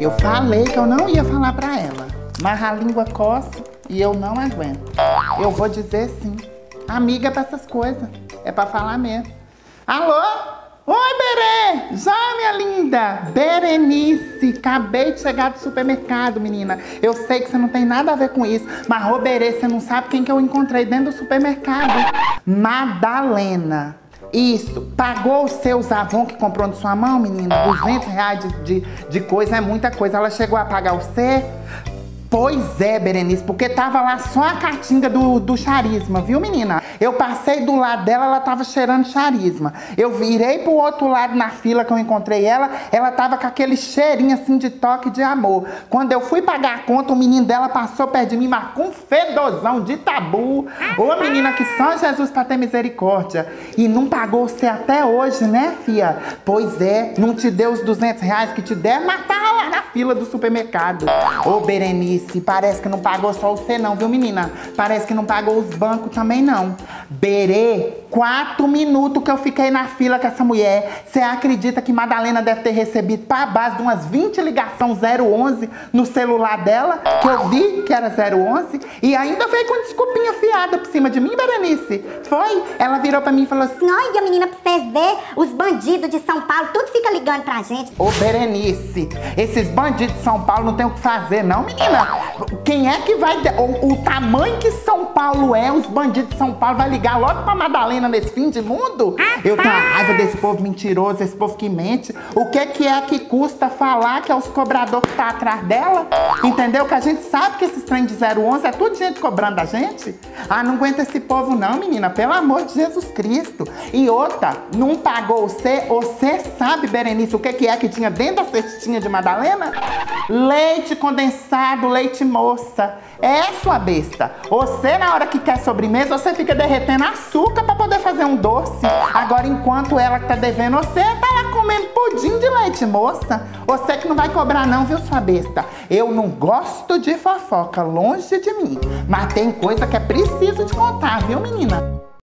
Eu falei que eu não ia falar pra ela. Mas a língua coça e eu não aguento. Eu vou dizer sim. Amiga é pra essas coisas. É pra falar mesmo. Alô? Oi, Berê! Já, minha linda! Berenice, acabei de chegar do supermercado, menina. Eu sei que você não tem nada a ver com isso, mas, ô, Berê, você não sabe quem que eu encontrei dentro do supermercado? Madalena. Isso, pagou os seus avon que comprou na sua mão, menina? 200 reais de, de, de coisa é muita coisa. Ela chegou a pagar o você? Pois é, Berenice, porque tava lá só a cartinga do, do charisma, viu, menina? Eu passei do lado dela, ela tava cheirando charisma. Eu virei pro outro lado na fila que eu encontrei ela, ela tava com aquele cheirinho assim de toque de amor. Quando eu fui pagar a conta, o menino dela passou perto de mim, mas com fedozão de tabu. Ô, menina, que só Jesus pra ter misericórdia. E não pagou você até hoje, né, fia? Pois é, não te deu os 200 reais que te der, mas tá fila do supermercado. Ô, Berenice. Parece que não pagou só você não, viu, menina? Parece que não pagou os bancos também não. Berê, quatro minutos que eu fiquei na fila com essa mulher. Você acredita que Madalena deve ter recebido para base de umas 20 ligações 011 no celular dela? Que eu vi que era 011. E ainda veio com desculpinha fiada por cima de mim, Berenice. Foi? Ela virou pra mim e falou assim... Olha, menina, pra você ver, os bandidos de São Paulo, tudo fica ligando pra gente. Ô, Berenice, esses bandidos de São Paulo não tem o que fazer, não, menina. Quem é que vai. O, o, tamanho que São Paulo é, os bandidos de São Paulo vai ligar logo pra Madalena nesse fim de mundo? Eu tenho raiva desse povo mentiroso, esse povo que mente. O que, que é que custa falar que é os cobradores que tá atrás dela? Entendeu? Que a gente sabe que esses trem de 011 é tudo gente cobrando da gente. Ah, não aguenta esse povo, não, menina. Pelo amor de Jesus Cristo. E outra, não pagou você, você sabe, Berenice, o que, que é que tinha dentro da cestinha de Madalena? Leite condensado, leite moça. É sua besta. Você, na hora que quer sobremesa, você fica derretendo açúcar para poder fazer um doce. Agora, enquanto ela que tá devendo, você tá lá comendo pudim de leite moça. Você que não vai cobrar não, viu, sua besta? Eu não gosto de fofoca, longe de mim. Mas tem coisa que é preciso de contar, viu, menina?